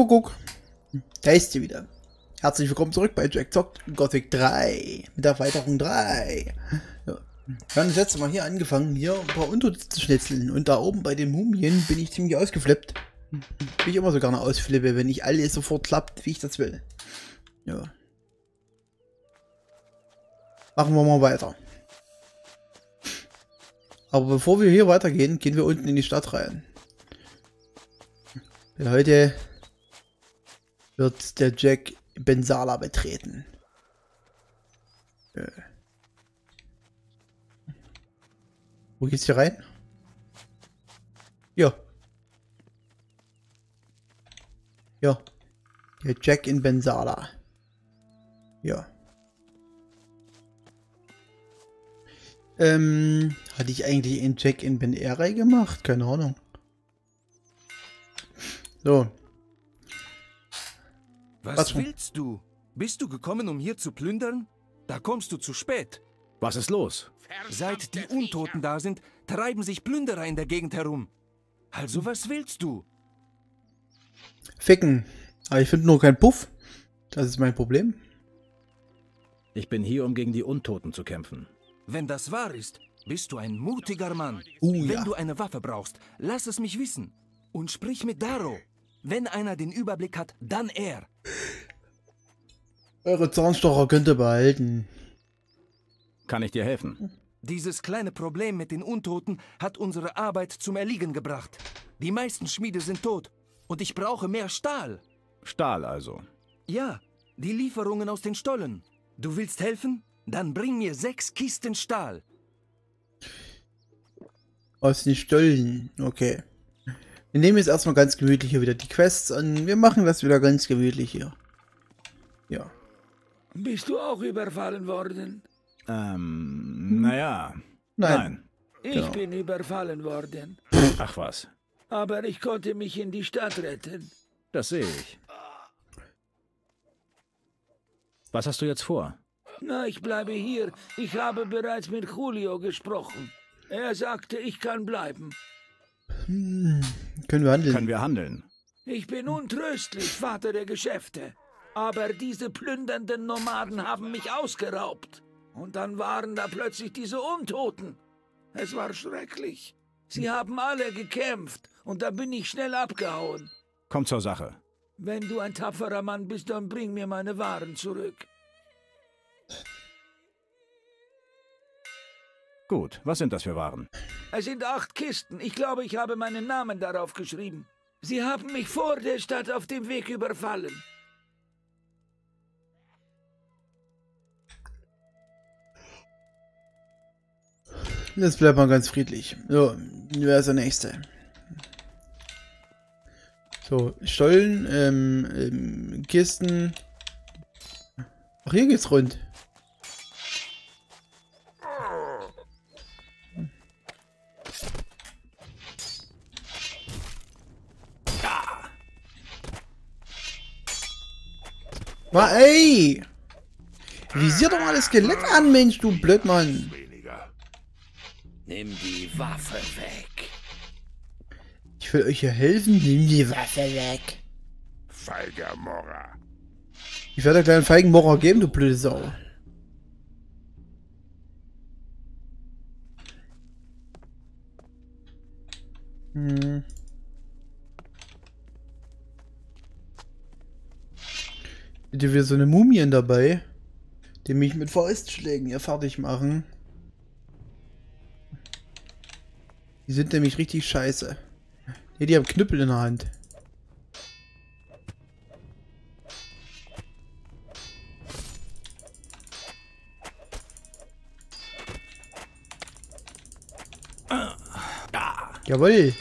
Kuckuck. Da ist sie wieder. Herzlich willkommen zurück bei Jack Talk Gothic 3. Mit der Erweiterung 3. Ja. Wir haben das letzte Mal hier angefangen, hier ein paar Untertitel zu schnitzeln. Und da oben bei den Mumien bin ich ziemlich ausgeflippt. Wie ich immer so gerne ausflippe, wenn nicht alles sofort klappt, wie ich das will. Ja. Machen wir mal weiter. Aber bevor wir hier weitergehen, gehen wir unten in die Stadt rein. Denn heute wird der Jack Bensala betreten. Äh. Wo geht's hier rein? Ja. Ja. Der Jack in Bensala. Ja. Ähm, hatte ich eigentlich einen Jack in Ben Air gemacht? Keine Ahnung. So. Was, Was- willst du? Bist du gekommen, um hier zu plündern? Da kommst du zu spät. Was ist los? Seit die Untoten da sind, treiben sich Plünderer in der Gegend herum. Also was willst du? Ficken. Aber ich finde nur keinen Puff. Das ist mein Problem. Ich bin hier, um gegen die Untoten zu kämpfen. Wenn das wahr ist, bist du ein mutiger Mann. Uh, Wenn ja. du eine Waffe brauchst, lass es mich wissen. Und sprich mit Daro. Wenn einer den Überblick hat, dann er. Eure Zahnstocher könnt ihr behalten. Kann ich dir helfen? Dieses kleine Problem mit den Untoten hat unsere Arbeit zum Erliegen gebracht. Die meisten Schmiede sind tot. Und ich brauche mehr Stahl. Stahl also. Ja, die Lieferungen aus den Stollen. Du willst helfen? Dann bring mir sechs Kisten Stahl. Aus den Stöllen. Okay. Wir nehmen jetzt erstmal ganz gemütlich hier wieder die Quests an. Wir machen das wieder ganz gemütlich hier. Ja. Bist du auch überfallen worden? Ähm, naja. Nein. Ich Genau. bin überfallen worden. Ach was. Aber ich konnte mich in die Stadt retten. Das sehe ich. Was hast du jetzt vor? Na, ich bleibe hier. Ich habe bereits mit Julio gesprochen. Er sagte, ich kann bleiben. Hm. Können wir handeln? Können wir handeln? Ich bin untröstlich, Vater der Geschäfte. Aber diese plündernden Nomaden haben mich ausgeraubt. Und dann waren da plötzlich diese Untoten. Es war schrecklich. Sie haben alle gekämpft und da bin ich schnell abgehauen. Komm zur Sache. Wenn du ein tapferer Mann bist, dann bring mir meine Waren zurück. Gut, was sind das für Waren? Es sind acht Kisten. Ich glaube, ich habe meinen Namen darauf geschrieben. Sie haben mich vor der Stadt auf dem Weg überfallen. Jetzt bleibt man ganz friedlich. So, wer ist der Nächste? So, Stollen, ähm, ähm, Kisten. Ach, hier geht's rund. Ma, ey! Visier doch mal das Skelett an, Mensch, du Blödmann. Nimm die Waffe weg. Ich will euch hier helfen. Nimm die Waffe weg. Feiger Morra. Ich werde der kleinen Feigenmocher geben, du blöde Sau. Hm. Bitte wieder so eine Mumien dabei, die mich mit Faustschlägen hier fertig machen. Die sind nämlich richtig scheiße. Ne, die haben Knüppel in der Hand. Jawohl.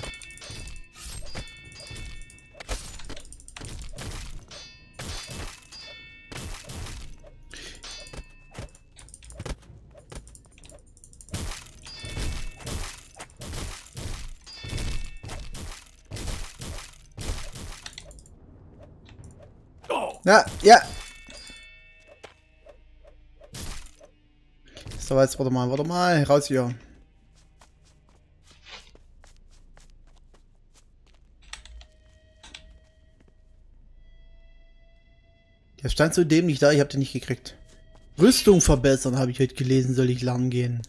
Ja, ja. So, jetzt warte mal, warte mal, raus hier. Der stand so dämlich da, ich hab den nicht gekriegt. Rüstung verbessern, habe ich heute gelesen, soll ich lernen gehen.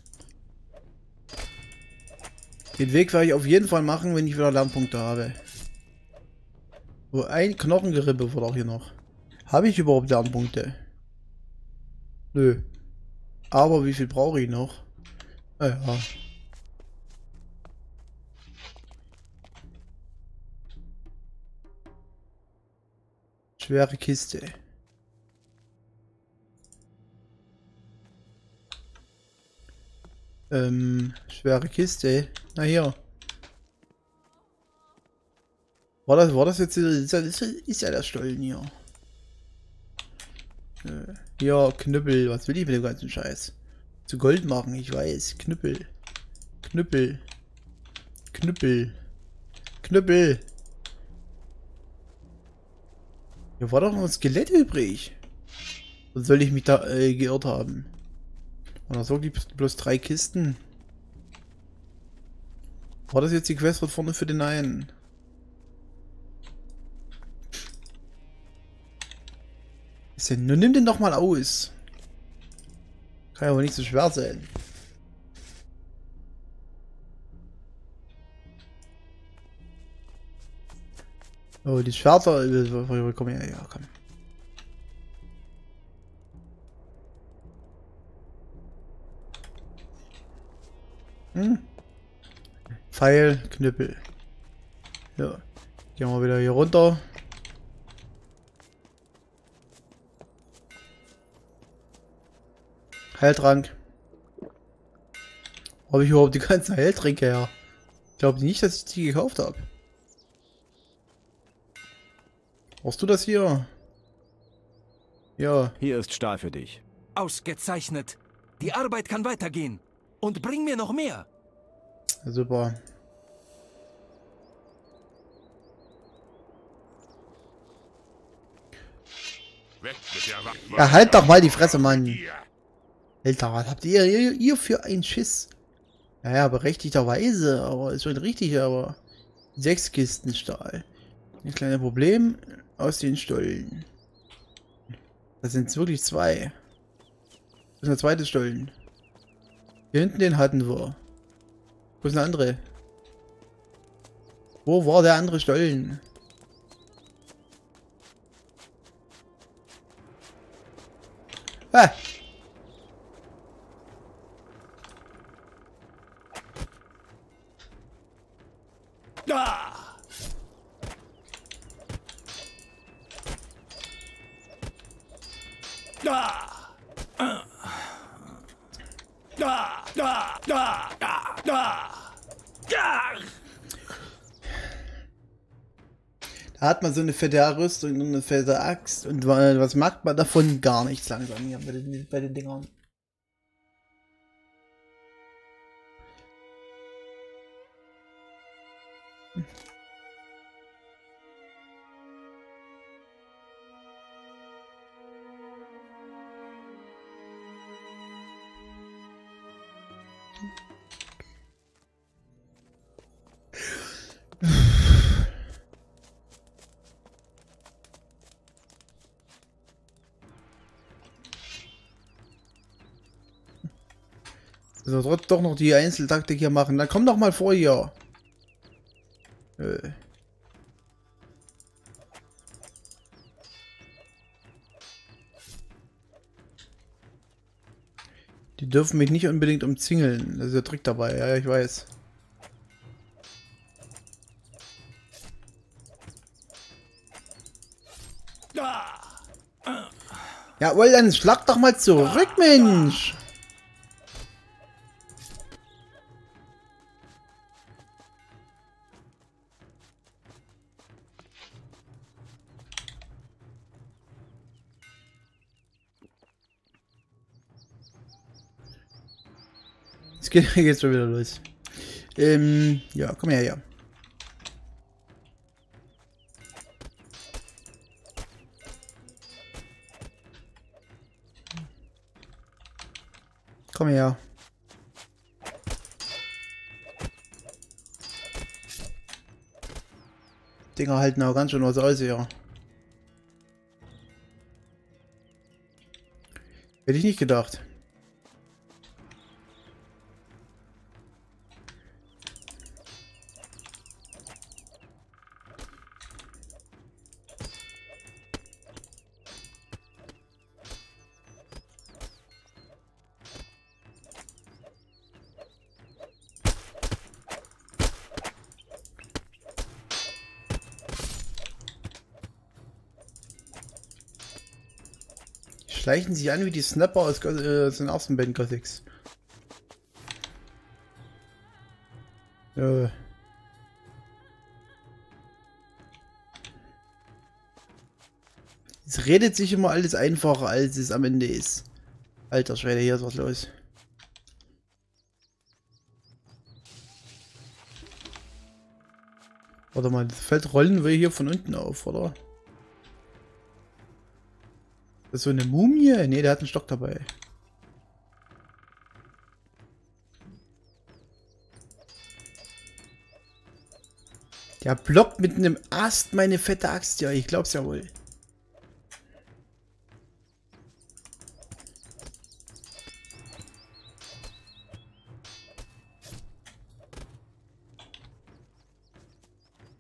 Den Weg werde ich auf jeden Fall machen, wenn ich wieder Lernpunkte habe. Wo ein Knochengerippe wurde auch hier noch. Habe ich überhaupt Lernpunkte? Nö. Aber wie viel brauche ich noch? Ah ja. Schwere Kiste. Ähm, schwere Kiste. Na hier. War das, war das jetzt, ist ja, ist ja der Stollen hier. Ja, Knüppel, was will ich mit dem ganzen Scheiß? Zu Gold machen, ich weiß. Knüppel. Knüppel. Knüppel. Knüppel. Hier war doch noch ein Skelett übrig. Oder soll ich mich da äh, geirrt haben? Oder so gibt es bloß drei Kisten. War das jetzt die Quest dort vorne für den einen? Ist nun nimm den doch mal aus. Kann ja wohl nicht so schwer sein. Oh, die Schwerter, äh, komm her, ja, komm. Hm? Pfeil, Knüppel. Ja. Gehen wir wieder hier runter. Heiltrank. Habe ich überhaupt die ganzen Heiltränke her? Ich glaube nicht, dass ich die gekauft habe. Brauchst du das hier? Ja. Hier ist Stahl für dich. Ausgezeichnet. Die Arbeit kann weitergehen. Und bring mir noch mehr. Super. Ja, halt doch mal die Fresse, Mann. Alter, was habt ihr hier, für einen Schiss? Naja, berechtigterweise, aber ist schon richtig, aber sechs Kisten Stahl. Ein kleines Problem aus den Stollen. Das sind wirklich zwei. Das ist der zweite Stollen. Hier hinten den hatten wir. Wo ist der andere? Wo war der andere Stollen? Ah! Man so eine fette Rüstung und eine fette Axt und was mag man davon? Gar nichts langsam hier bei den, bei den Dingern. Also doch noch die Einzeltaktik hier machen. Dann komm doch mal vor hier. Äh. Die dürfen mich nicht unbedingt umzingeln. Das ist der Trick dabei. Ja, ich weiß. Jawohl, dann schlag doch mal zurück, Mensch. Jetzt geht geht's schon wieder los. Ähm, ja, komm her, ja. Komm her. Dinger halten auch ganz schön was aus hier. Hätte ich nicht gedacht. Schleichen sich an wie die Snapper aus, äh, den ersten Band Gothics. Äh. Es redet sich immer alles einfacher, als es am Ende ist. Alter Schwede, hier ist was los. Warte mal, das Feld rollen wir hier von unten auf, oder? Das ist so eine Mumie? Ne, der hat einen Stock dabei. Der blockt mit einem Ast meine fette Axt, ja, ich glaub's ja wohl.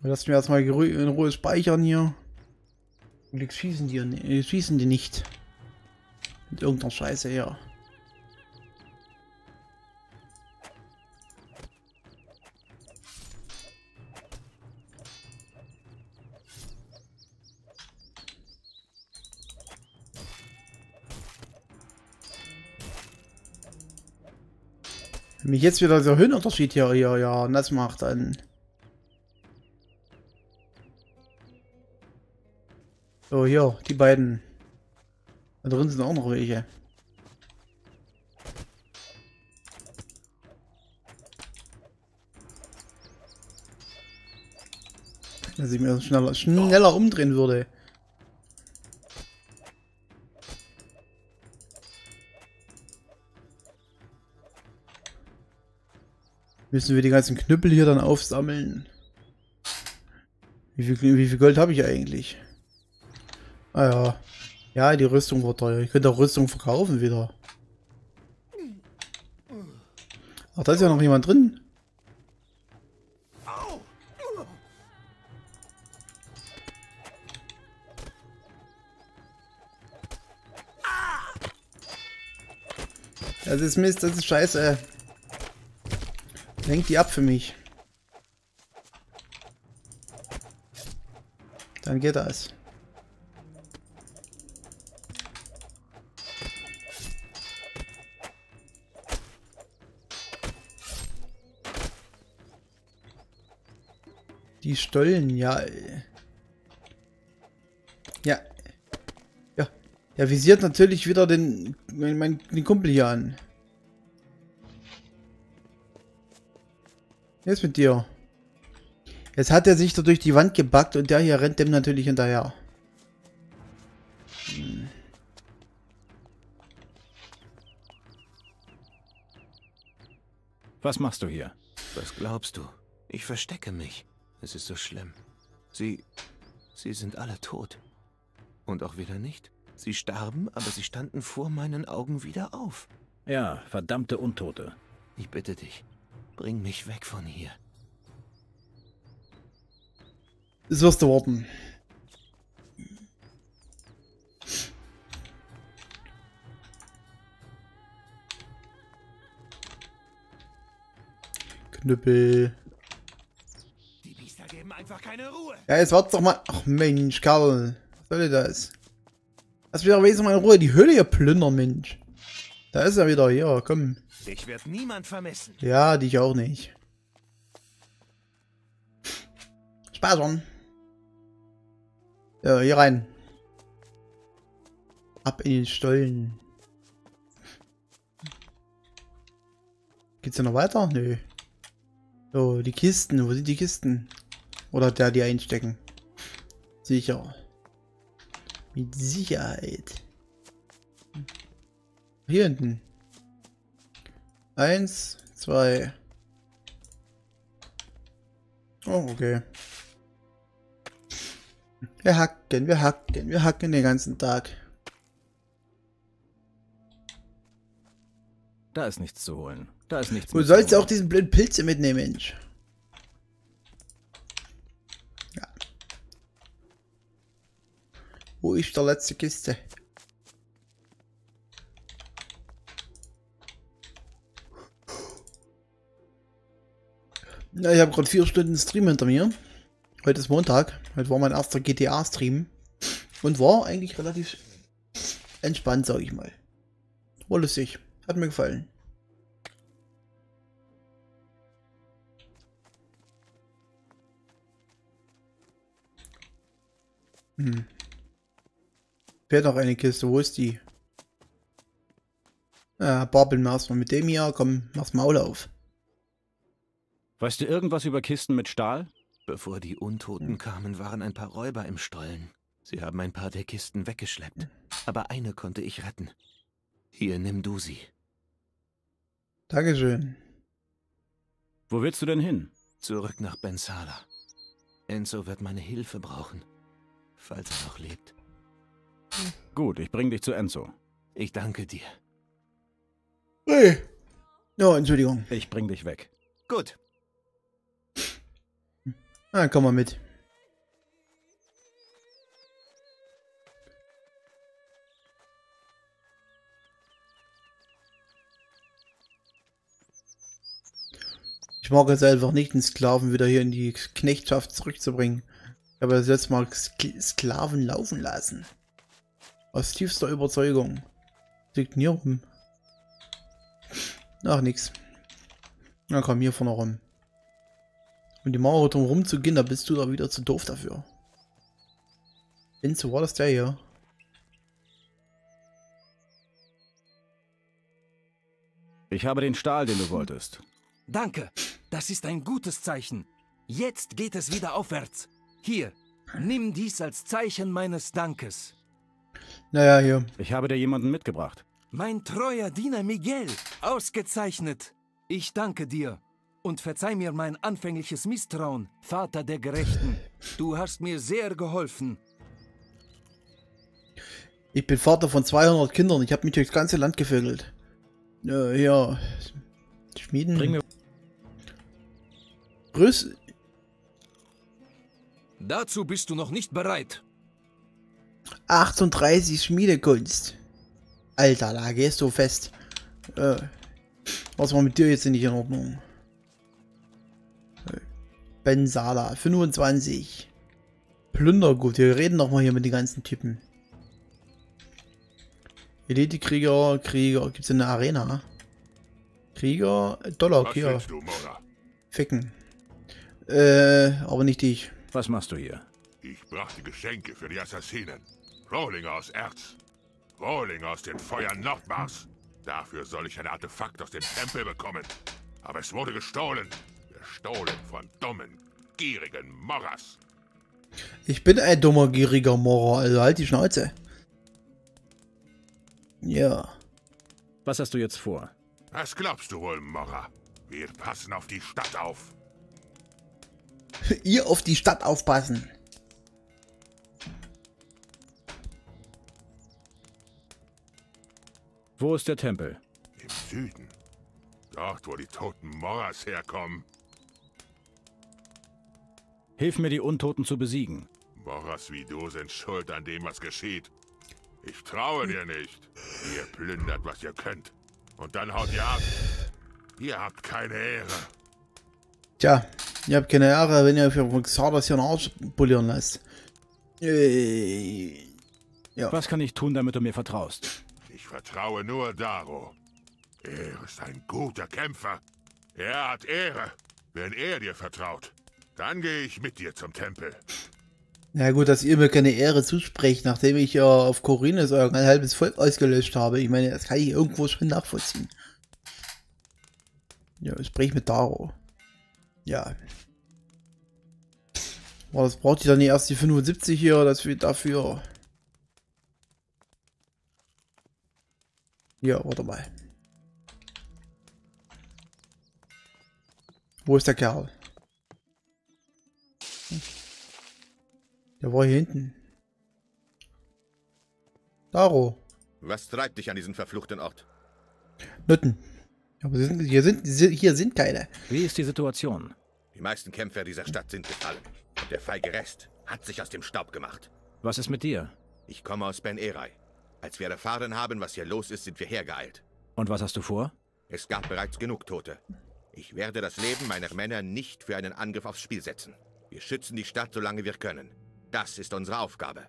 Lass mir erstmal in Ruhe speichern hier. Glück schießen die, äh, schießen die nicht. Mit irgendeiner Scheiße her. Wenn mich jetzt wieder der Höhenunterschied hier, hier ja nass macht, dann... So, hier, die beiden. Da drin sind auch noch welche. Dass ich mir schneller, schneller umdrehen würde. Müssen wir die ganzen Knüppel hier dann aufsammeln? Wie viel, wie viel Gold habe ich eigentlich? Ah ja. Ja, die Rüstung war teuer. Ich könnte auch Rüstung verkaufen wieder. Ach, da ist ja noch jemand drin. Das ist Mist, das ist scheiße. Lenkt die ab für mich. Dann geht das. Die Stollen, ja. Ja. Ja. Er visiert natürlich wieder den, mein, mein, den Kumpel hier an. Jetzt mit dir. Jetzt hat er sich da durch die Wand gebackt und der hier rennt dem natürlich hinterher. Was machst du hier? Was glaubst du? Ich verstecke mich. Es ist so schlimm. Sie. Sie sind alle tot. Und auch wieder nicht. Sie starben, aber sie standen vor meinen Augen wieder auf. Ja, verdammte Untote. Ich bitte dich, bring mich weg von hier. Das wirst du warten. Knüppel. Einfach keine Ruhe. Ja, jetzt warte doch mal. Ach Mensch, Karl. Was soll das? Lass wieder wenigstens mal in Ruhe die Höhle hier plündern, Mensch. Da ist er wieder. Ja, komm. Dich wird niemand vermissen. Ja, dich auch nicht. Spaß schon. Ja, hier rein. Ab in den Stollen. Geht's ja noch weiter? Nö. So, die Kisten. Wo sind die Kisten? Oder der die einstecken? Sicher. Mit Sicherheit. Hier hinten. Eins, zwei. Oh, okay. Wir hacken, wir hacken, wir hacken den ganzen Tag. Da ist nichts zu holen. Da ist nichts Du sollst ja auch diesen blöden Pilze mitnehmen, Mensch. Wo ist der letzte Kiste? Ja, ich habe gerade vier Stunden Stream hinter mir. Heute ist Montag. Heute war mein erster GTA-Stream. Und war eigentlich relativ entspannt, sage ich mal. War lustig. Hat mir gefallen. Hm. Fehlt noch eine Kiste. Wo ist die? Äh, babbeln wir erstmal mit dem hier. Komm, mach's Maul auf. Weißt du irgendwas über Kisten mit Stahl? Bevor die Untoten kamen, waren ein paar Räuber im Stollen. Sie haben ein paar der Kisten weggeschleppt. Aber eine konnte ich retten. Hier, nimm du sie. Dankeschön. Wo willst du denn hin? Zurück nach Bensala. Enzo wird meine Hilfe brauchen. Falls er noch lebt. Gut, ich bring dich zu Enzo. Ich danke dir. Hey. Ja, Entschuldigung. Ich bring dich weg. Gut. Ah, komm mal mit. Ich mag es einfach nicht, einen Sklaven wieder hier in die Knechtschaft zurückzubringen. Ich habe das letzte Mal Sk Sklaven laufen lassen. Aus tiefster Überzeugung. Rum. Ach, nix. Na komm, hier vorne rum. Und die Mauer drum rumzugehen, da bist du da wieder zu doof dafür. Enzo, war das der hier? Ich habe den Stahl, den du wolltest. Danke, das ist ein gutes Zeichen. Jetzt geht es wieder aufwärts. Hier, nimm dies als Zeichen meines Dankes. Naja, hier. Ich habe dir jemanden mitgebracht. Mein treuer Diener Miguel, ausgezeichnet. Ich danke dir und verzeih mir mein anfängliches Misstrauen, Vater der Gerechten. Du hast mir sehr geholfen. Ich bin Vater von 200 Kindern. Ich habe mich durchs ganze Land gevögelt. Äh, ja. Schmieden. Bring mir Grüß. Dazu bist du noch nicht bereit. 38 Schmiedekunst. Alter, da gehst du fest. Äh, was war mit dir jetzt nicht in Ordnung? Äh, Ben Sala, 25. Plündergut, wir reden noch mal hier mit den ganzen Typen. Elite-Krieger, Krieger, gibt's eine Arena? Krieger, Dollar, Was du, Mora? ficken. Äh, aber nicht dich. Was machst du hier? Ich brachte Geschenke für die Assassinen. Rohlinge aus Erz. Rohlinge aus den Feuern Nordmars. Dafür soll ich ein Artefakt aus dem Tempel bekommen. Aber es wurde gestohlen. Gestohlen von dummen, gierigen Morras. Ich bin ein dummer, gieriger Morer, also halt die Schnauze. Ja. Was hast du jetzt vor? Was glaubst du wohl, Morra? Wir passen auf die Stadt auf. Ihr auf die Stadt aufpassen. Wo ist der Tempel? Im Süden. Dort, wo die toten Morras herkommen. Hilf mir, die Untoten zu besiegen. Morras wie du sind schuld an dem, was geschieht. Ich traue dir nicht. Ihr plündert, was ihr könnt. Und dann haut ihr ab. Ihr habt keine Ehre. Tja, ihr habt keine Ehre, wenn ihr für Xardas hier einen Arsch polieren lasst. Äh, Was kann ich tun, damit du mir vertraust? Vertraue nur Daro. Er ist ein guter Kämpfer. Er hat Ehre. Wenn er dir vertraut, dann gehe ich mit dir zum Tempel. ja gut, dass ihr mir keine Ehre zusprecht, nachdem ich ja auf Corinnes euer ein halbes Volk ausgelöscht habe. Ich meine, das kann ich irgendwo schon nachvollziehen. Ja, ich spreche mit Daro. Ja. Boah, das braucht ihr dann erst die 75 hier, dass wir dafür... Ja, warte mal. Wo ist der Kerl? Der war hier hinten. Daro. Was treibt dich an diesen verfluchten Ort? Nutten. Aber sind, hier, sind, hier sind keine. Wie ist die Situation? Die meisten Kämpfer dieser Stadt sind gefallen. Der feige Rest hat sich aus dem Staub gemacht. Was ist mit dir? Ich komme aus Ben Erai. Als wir erfahren haben, was hier los ist, sind wir hergeeilt. Und was hast du vor? Es gab bereits genug Tote. Ich werde das Leben meiner Männer nicht für einen Angriff aufs Spiel setzen. Wir schützen die Stadt, solange wir können. Das ist unsere Aufgabe.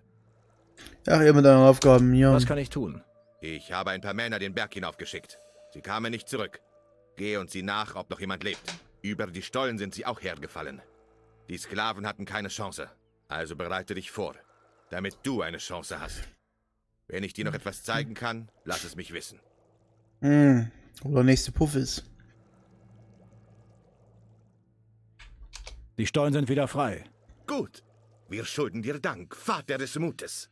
Ach, ihr mit euren Aufgaben, ja. Was kann ich tun? Ich habe ein paar Männer den Berg hinaufgeschickt. Sie kamen nicht zurück. Geh und sieh nach, ob noch jemand lebt. Über die Stollen sind sie auch hergefallen. Die Sklaven hatten keine Chance. Also bereite dich vor, damit du eine Chance hast. Wenn ich dir noch etwas zeigen kann, lass es mich wissen. Hm. Oder nächste Puff ist. Die Stollen sind wieder frei. Gut. Wir schulden dir Dank, Vater des Mutes.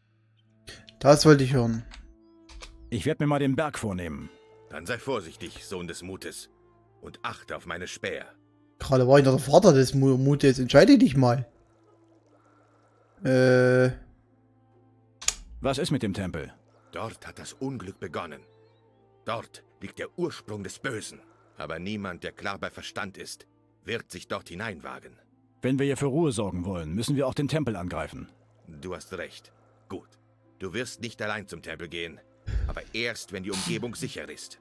Das wollte ich hören. Ich werde mir mal den Berg vornehmen. Dann sei vorsichtig, Sohn des Mutes. Und achte auf meine Späher. Gerade war ich noch der Vater des Mu- Mutes. Entscheide dich mal. Äh. Was ist mit dem Tempel? Dort hat das Unglück begonnen. Dort liegt der Ursprung des Bösen. Aber niemand, der klar bei Verstand ist, wird sich dort hineinwagen. Wenn wir hier für Ruhe sorgen wollen, müssen wir auch den Tempel angreifen. Du hast recht. Gut. Du wirst nicht allein zum Tempel gehen, aber erst, wenn die Umgebung sicher ist.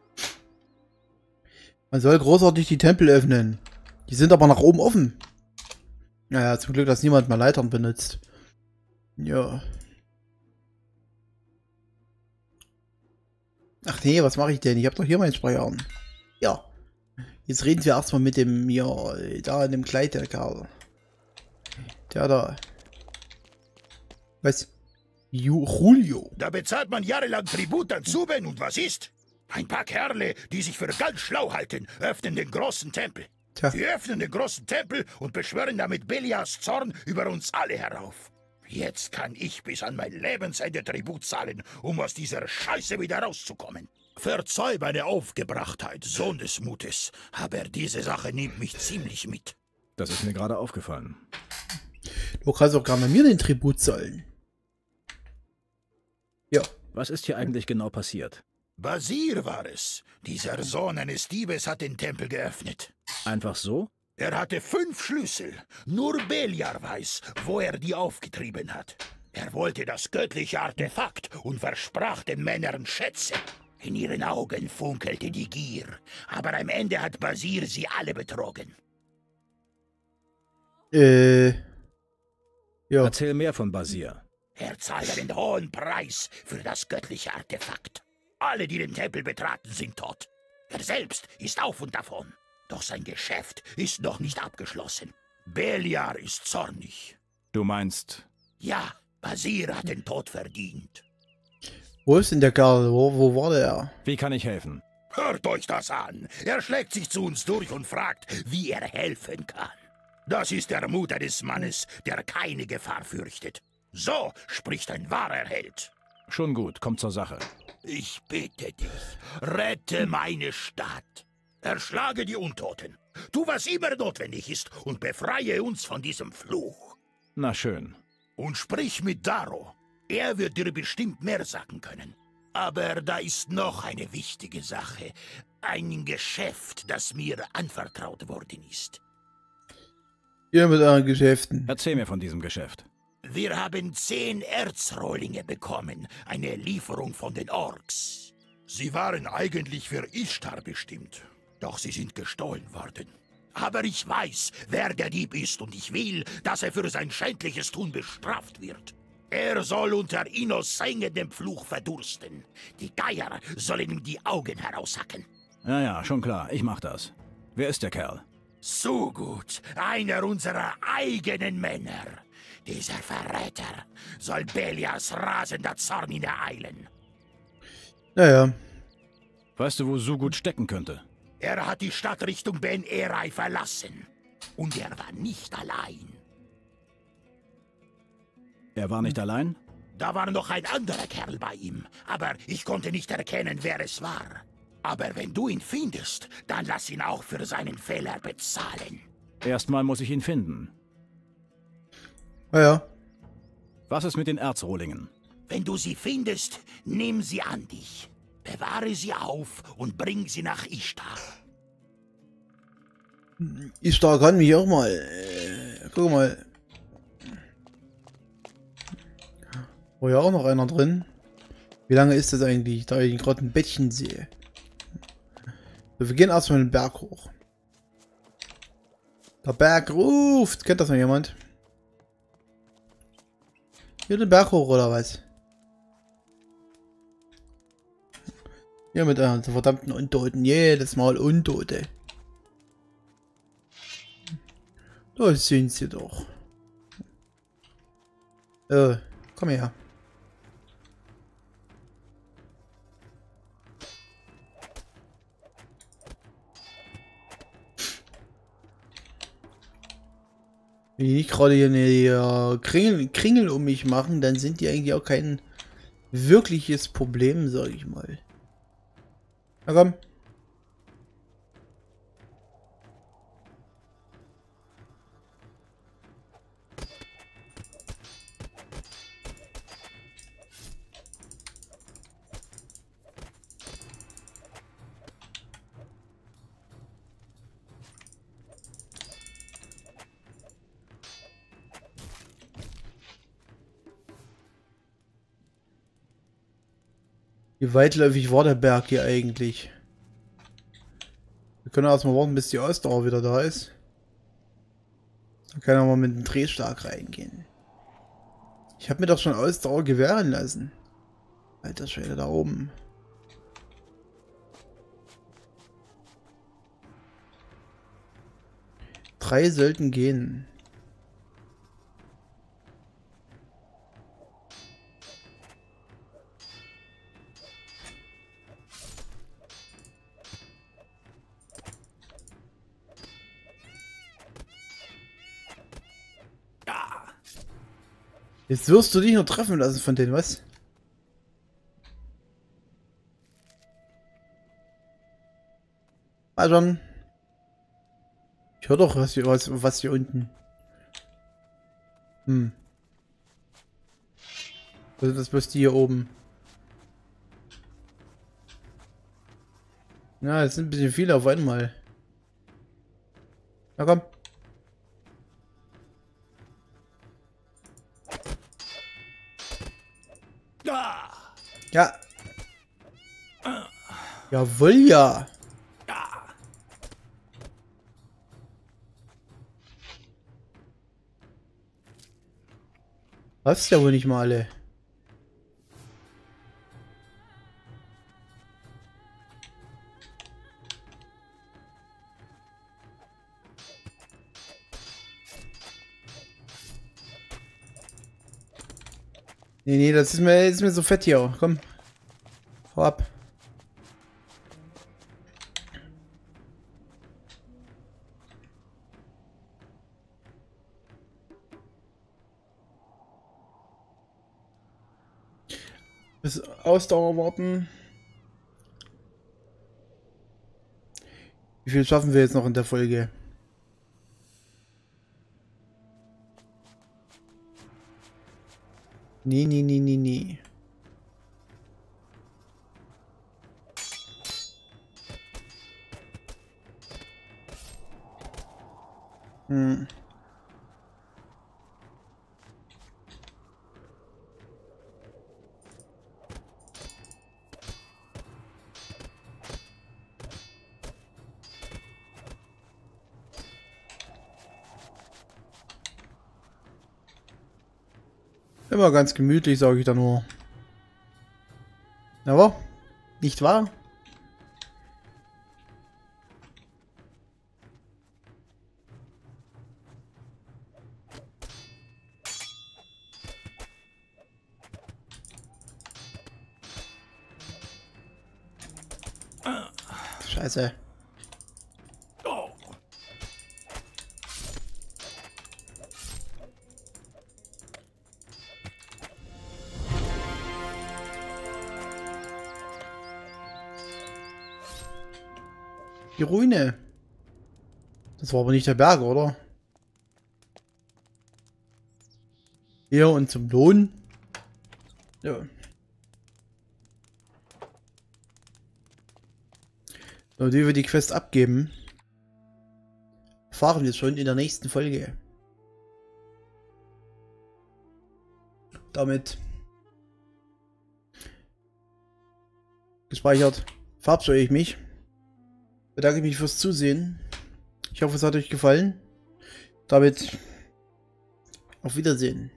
Man soll großartig die Tempel öffnen. Die sind aber nach oben offen. Naja, zum Glück, dass niemand mal Leitern benutzt. Ja. Ach nee, was mache ich denn? Ich habe doch hier meinen Speicher. Ja. Jetzt reden wir erstmal mit dem, ja, da in dem Kleid, der Kerl. Der da. Was? Ju Julio. Da bezahlt man jahrelang Tribut an Suben und was ist? Ein paar Kerle, die sich für ganz schlau halten, öffnen den großen Tempel. Tja. Sie öffnen den großen Tempel und beschwören damit Belias Zorn über uns alle herauf. Jetzt kann ich bis an mein Lebensende Tribut zahlen, um aus dieser Scheiße wieder rauszukommen. Verzeih meine Aufgebrachtheit, Sohn des Mutes, aber diese Sache nimmt mich ziemlich mit. Das ist mir gerade aufgefallen. Du kannst auch gerne mir den Tribut zahlen. Ja. Was ist hier eigentlich genau passiert? Basir war es. Dieser Sohn eines Diebes hat den Tempel geöffnet. Einfach so? Er hatte fünf Schlüssel. Nur Beliar weiß, wo er die aufgetrieben hat. Er wollte das göttliche Artefakt und versprach den Männern Schätze. In ihren Augen funkelte die Gier, aber am Ende hat Basir sie alle betrogen. Äh. Ja. Erzähl mehr von Basir. Er zahlt einen hohen Preis für das göttliche Artefakt. Alle, die den Tempel betraten, sind tot. Er selbst ist auf und davon. Doch sein Geschäft ist noch nicht abgeschlossen. Beliar ist zornig. Du meinst, Ja, Basir hat den Tod verdient. Wo ist denn der Kerl? Wo, wo war der? wie kann ich helfen? Hört euch das an. Er schlägt sich zu uns durch und fragt, wie er helfen kann. Das ist der Mut eines Mannes, der keine Gefahr fürchtet. So spricht ein wahrer Held. Schon gut, komm zur Sache. Ich bitte dich, rette meine Stadt. Erschlage die Untoten. Tu, was immer notwendig ist und befreie uns von diesem Fluch. Na schön. Und sprich mit Daro. Er wird dir bestimmt mehr sagen können. Aber da ist noch eine wichtige Sache. Ein Geschäft, das mir anvertraut worden ist. Ihr mit euren Geschäften. Erzähl mir von diesem Geschäft. Wir haben zehn Erzrohlinge bekommen, eine Lieferung von den Orks. Sie waren eigentlich für Ishtar bestimmt, doch sie sind gestohlen worden. Aber ich weiß, wer der Dieb ist und ich will, dass er für sein schändliches Tun bestraft wird. Er soll unter Inos sengendem Fluch verdursten. Die Geier sollen ihm die Augen heraushacken. Ja, ja, schon klar, ich mach das. Wer ist der Kerl? So gut, einer unserer eigenen Männer. Dieser Verräter soll Belias rasender Zorn ihn ereilen. Naja. Weißt du, wo Sugut stecken könnte? Er hat die Stadt Richtung Ben Erai verlassen. Und er war nicht allein. Er war nicht allein? Da war noch ein anderer Kerl bei ihm, aber ich konnte nicht erkennen, wer es war. Aber wenn du ihn findest, dann lass ihn auch für seinen Fehler bezahlen. Erstmal muss ich ihn finden. Naja. Was ist mit den Erzrohlingen? Wenn du sie findest, nimm sie an dich. Bewahre sie auf und bring sie nach Ishtar. Ich da kann mich auch mal. Äh, guck mal. War ja auch noch einer drin. Wie lange ist das eigentlich, da ich gerade ein Bettchen sehe? wir gehen erstmal den Berg hoch. Der Berg ruft. Kennt das noch jemand? Hier den Berg hoch oder was? Ja, mit einer verdammten Untoten. Jedes Mal Untote. Da sind sie doch. Äh, komm her. Wenn die nicht gerade hier eine äh, Kringel, Kringel um mich machen, dann sind die eigentlich auch kein wirkliches Problem, sag ich mal. Na komm. Wie weitläufig war der Berg hier eigentlich? Wir können erstmal warten, bis die Ausdauer wieder da ist. Dann können wir mal mit dem Drehstark reingehen. Ich habe mir doch schon Ausdauer gewähren lassen. Alter Schwede, da oben. Drei sollten gehen. Jetzt wirst du dich nur treffen lassen von denen, was? Also, ich höre doch was hier, was, was hier unten. Hm. Was ist das bloß die hier oben? Ja, es sind ein bisschen viele auf einmal. Na komm. Ja. Jawohl, ja. Hast ja wohl nicht mal alle. Nee, nee, das ist mir, ist mir so fett hier. Komm. Hau ab. Bis Ausdauer warten. Wie viel schaffen wir jetzt noch in der Folge? Nee, nee, nee, nee, nee. Hm. Immer ganz gemütlich, sage ich da nur. Aber, nicht wahr? Scheiße. Die Ruine. Das war aber nicht der Berg, oder? Hier und zum Lohn. Ja. So, die wir die Quest abgeben. erfahren wir schon in der nächsten Folge. Damit gespeichert verabscheue ich mich. Bedanke mich fürs Zusehen. Ich hoffe, es hat euch gefallen. Damit auf Wiedersehen.